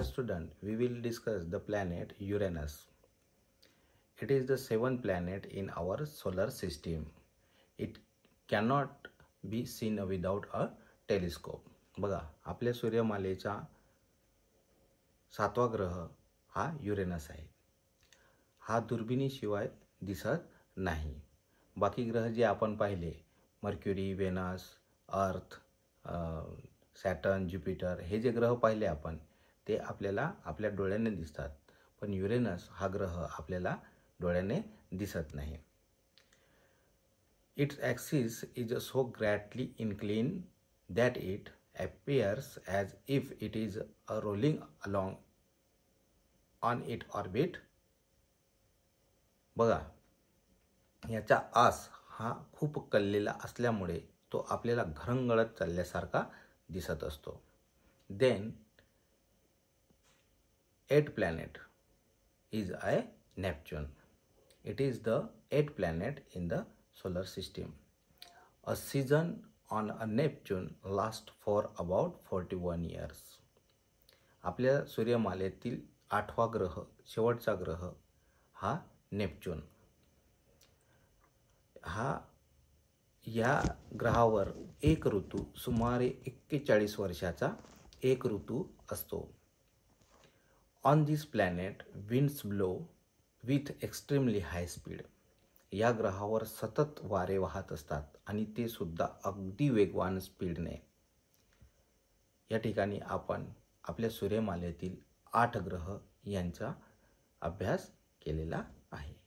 Dear student, we will discuss the planet Uranus. It is the seventh planet in our solar system. It cannot be seen without a telescope. बघा आपल्या सूर्यमालेचा सातवा ग्रह हा Uranus आहे हा दुर्बिणीशिवाय दिसत नाही बाकी ग्रह जे आपण पाहिले mercury Venus Earth Saturn Jupiter हे जे ग्रह पाहिले आपण ते आपल्याला आपल्या डोळ्याने दिसतात. पण युरेनस हा ग्रह आपल्याला डोळ्याने दिसत नाही. It's axis is so greatly incline that it appears as if it is a rolling along on it orbit बघा याचा आस हा खूप कललेला असल्यामुळे तो आपल्याला घरंगळत चालल्यासारखा दिसत असतो. Then eight planet is I Neptune it is the eight planet in the solar system a season on a Neptune last for about forty one years आपल्या सूर्यमालेतील आठवा ग्रह शेवटचा ग्रह हा नेपच्यून हा या ग्रहावर एक ऋतू सुमारे एक्केचाळीस वर्षाचा एक ऋतू असतो. On this planet winds blow with extremely high speed या ग्रहावर सतत वारे वाहत असतात आणि ते सुद्धा अगदी वेगवान स्पीडने या ठिकाणी आपण आपल्या सूर्यमालेतील आठ ग्रह यांचा अभ्यास केलेला आहे.